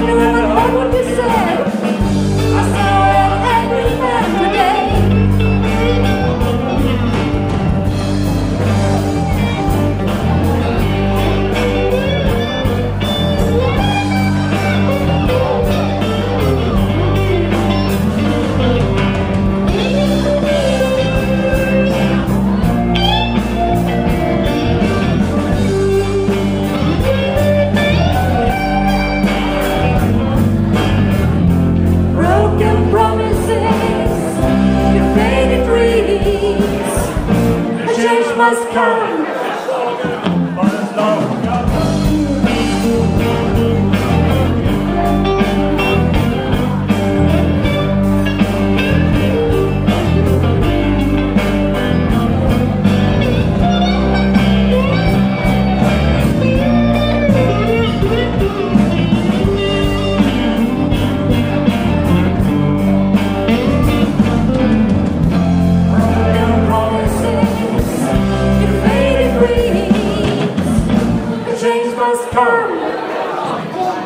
I knew said. must come.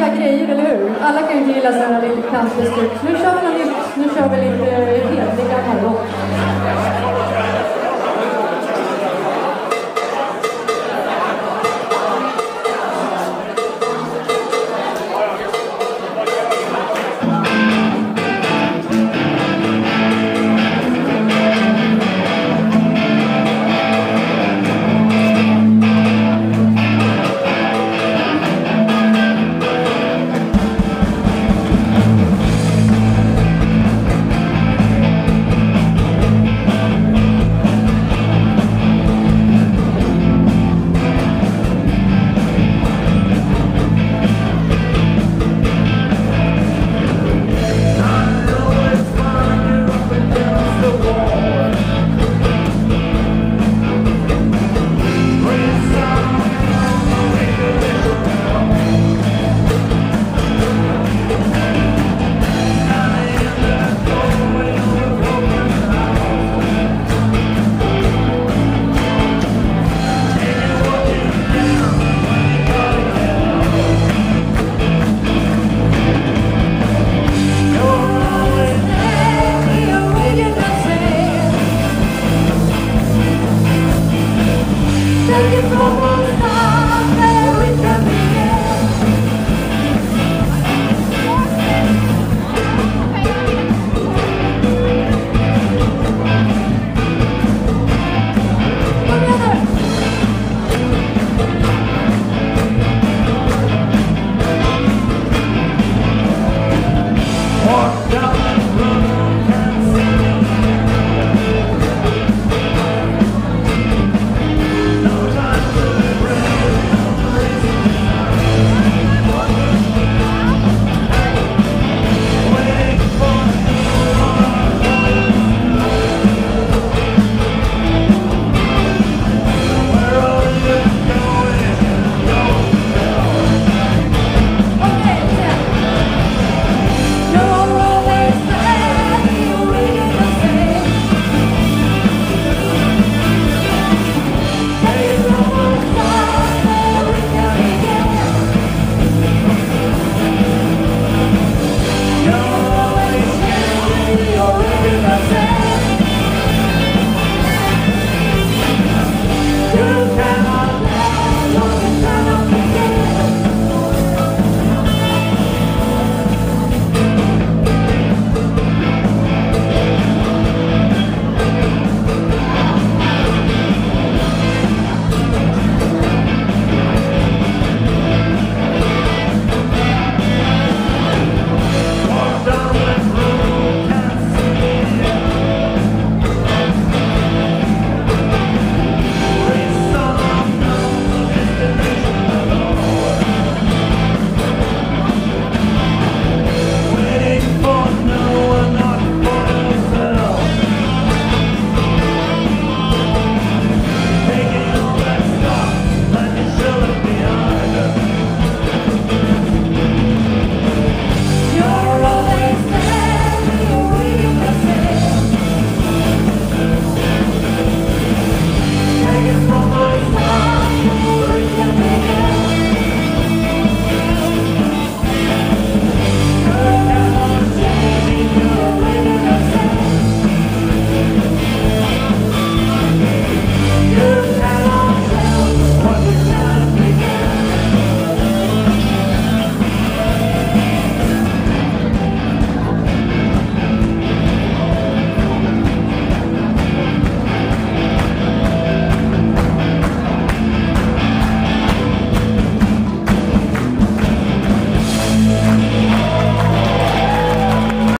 olika grejer, eller hur? Alla kan ju inte gilla sina lite kantiga stycken. Nu kör vi något nytt. Nu kör vi lite heliga morgon.